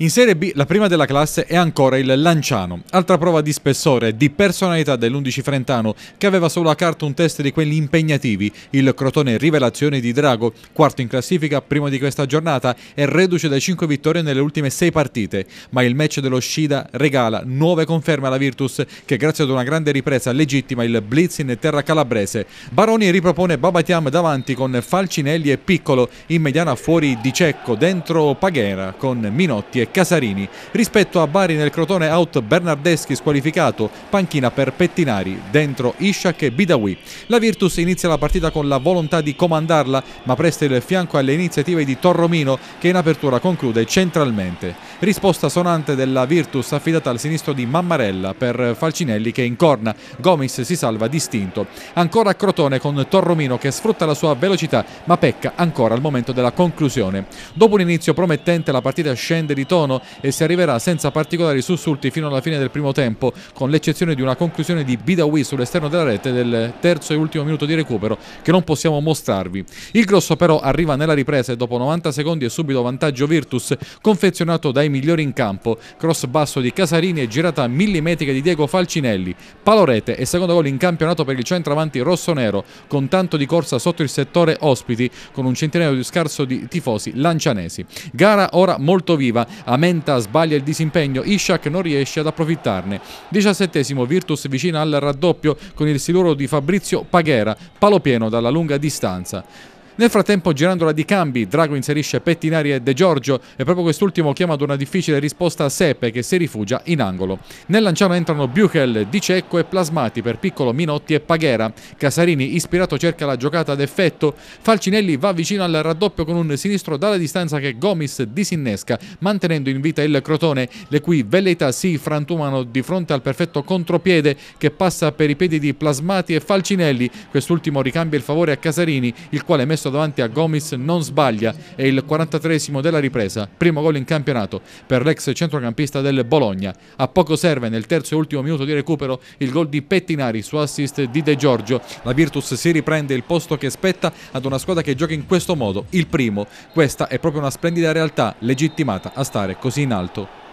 In Serie B la prima della classe è ancora il Lanciano, altra prova di spessore e di personalità dell'11 Frentano che aveva solo a carta un test di quelli impegnativi, il Crotone Rivelazione di Drago, quarto in classifica primo di questa giornata e reduce da 5 vittorie nelle ultime 6 partite, ma il match dello Scida regala nuove conferme alla Virtus che grazie ad una grande ripresa legittima il blitz in terra calabrese. Baroni ripropone Babatiam davanti con Falcinelli e Piccolo, in mediana fuori di Cecco, dentro Paghera con Minotti e Casarini. Rispetto a Bari nel Crotone out Bernardeschi squalificato, panchina per Pettinari, dentro Ishak e Bidawi. La Virtus inizia la partita con la volontà di comandarla, ma presta il fianco alle iniziative di Torromino che in apertura conclude centralmente. Risposta sonante della Virtus affidata al sinistro di Mammarella per Falcinelli che incorna. Gomis si salva distinto. Ancora Crotone con Torromino che sfrutta la sua velocità ma pecca ancora al momento della conclusione. Dopo un inizio promettente la partita scende di tono tono e si arriverà senza particolari sussulti fino alla fine del primo tempo, con l'eccezione di una conclusione di Bidawi sull'esterno della rete del terzo e ultimo minuto di recupero che non possiamo mostrarvi. Il grosso però arriva nella ripresa e dopo 90 secondi è subito vantaggio Virtus, confezionato dai migliori in campo, cross basso di Casarini e girata millimetrica di Diego Falcinelli, palorete e secondo gol in campionato per il centravanti rosso-nero, con tanto di corsa sotto il settore ospiti, con un centinaio di scarso di tifosi lancianesi. Gara ora molto viva, Amenta sbaglia il disimpegno, Ishak non riesce ad approfittarne. 17 Virtus vicina al raddoppio con il siluro di Fabrizio Paghera, palo pieno dalla lunga distanza. Nel frattempo, girandola di cambi, Drago inserisce Pettinari e De Giorgio e proprio quest'ultimo chiama ad una difficile risposta a Seppe che si rifugia in angolo. Nel lanciano entrano Buchel, Di Cecco e Plasmati per Piccolo, Minotti e Paghera. Casarini, ispirato, cerca la giocata ad effetto. Falcinelli va vicino al raddoppio con un sinistro dalla distanza che Gomis disinnesca, mantenendo in vita il Crotone, le cui velleità si frantumano di fronte al perfetto contropiede che passa per i piedi di Plasmati e Falcinelli. Quest'ultimo ricambia il favore a Casarini, il quale messo messo davanti a Gomis non sbaglia, è il 43 della ripresa, primo gol in campionato per l'ex centrocampista del Bologna. A poco serve nel terzo e ultimo minuto di recupero il gol di Pettinari su assist di De Giorgio. La Virtus si riprende il posto che spetta ad una squadra che gioca in questo modo, il primo. Questa è proprio una splendida realtà legittimata a stare così in alto.